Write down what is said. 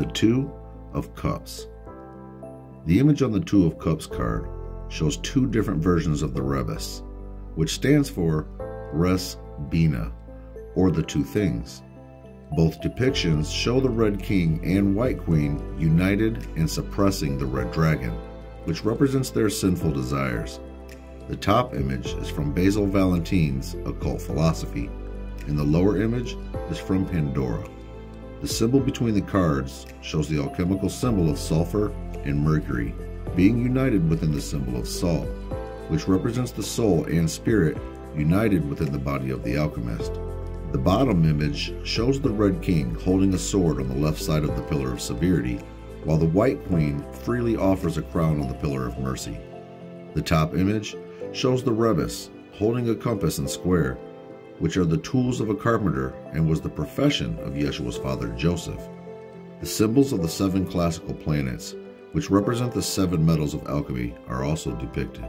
the Two of Cups. The image on the Two of Cups card shows two different versions of the Rebis, which stands for Res Bina, or the two things. Both depictions show the Red King and White Queen united and suppressing the Red Dragon, which represents their sinful desires. The top image is from Basil Valentine's Occult Philosophy, and the lower image is from Pandora. The symbol between the cards shows the alchemical symbol of sulfur and mercury being united within the symbol of Sol, which represents the soul and spirit united within the body of the alchemist. The bottom image shows the Red King holding a sword on the left side of the Pillar of Severity, while the White Queen freely offers a crown on the Pillar of Mercy. The top image shows the Rebis holding a compass and square, which are the tools of a carpenter and was the profession of Yeshua's father Joseph. The symbols of the seven classical planets, which represent the seven metals of alchemy, are also depicted.